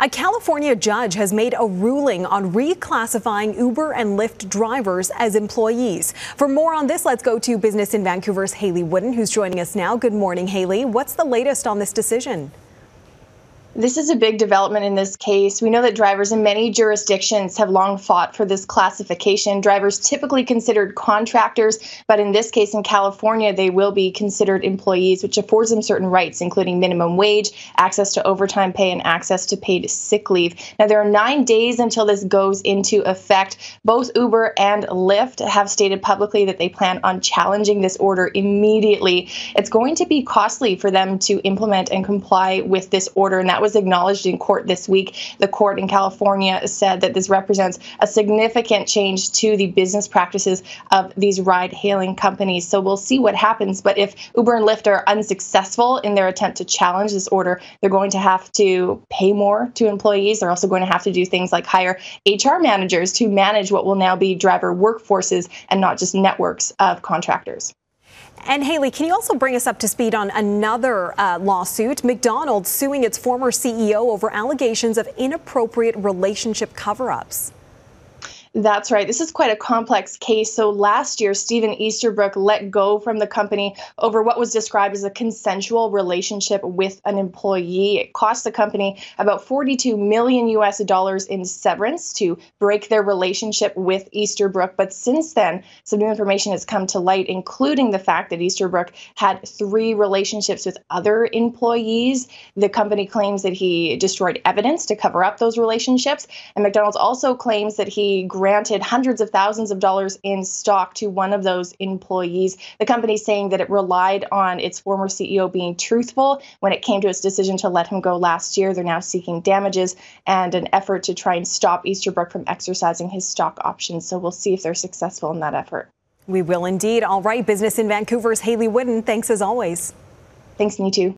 A California judge has made a ruling on reclassifying Uber and Lyft drivers as employees. For more on this, let's go to Business in Vancouver's Hayley Woodin, who's joining us now. Good morning, Hayley. What's the latest on this decision? This is a big development in this case. We know that drivers in many jurisdictions have long fought for this classification. Drivers typically considered contractors, but in this case in California, they will be considered employees, which affords them certain rights, including minimum wage, access to overtime pay, and access to paid sick leave. Now, there are nine days until this goes into effect. Both Uber and Lyft have stated publicly that they plan on challenging this order immediately. It's going to be costly for them to implement and comply with this order, and that was acknowledged in court this week. The court in California said that this represents a significant change to the business practices of these ride hailing companies. So we'll see what happens. But if Uber and Lyft are unsuccessful in their attempt to challenge this order, they're going to have to pay more to employees. They're also going to have to do things like hire HR managers to manage what will now be driver workforces and not just networks of contractors. And Hayley, can you also bring us up to speed on another uh, lawsuit? McDonald's suing its former CEO over allegations of inappropriate relationship cover ups. That's right. This is quite a complex case. So last year, Stephen Easterbrook let go from the company over what was described as a consensual relationship with an employee. It cost the company about 42 million US dollars in severance to break their relationship with Easterbrook. But since then, some new information has come to light, including the fact that Easterbrook had three relationships with other employees. The company claims that he destroyed evidence to cover up those relationships. And McDonald's also claims that he granted hundreds of thousands of dollars in stock to one of those employees. The company saying that it relied on its former CEO being truthful when it came to its decision to let him go last year. They're now seeking damages and an effort to try and stop Easterbrook from exercising his stock options. So we'll see if they're successful in that effort. We will indeed. All right, Business in Vancouver's Hayley Woodin. Thanks as always. Thanks, me too.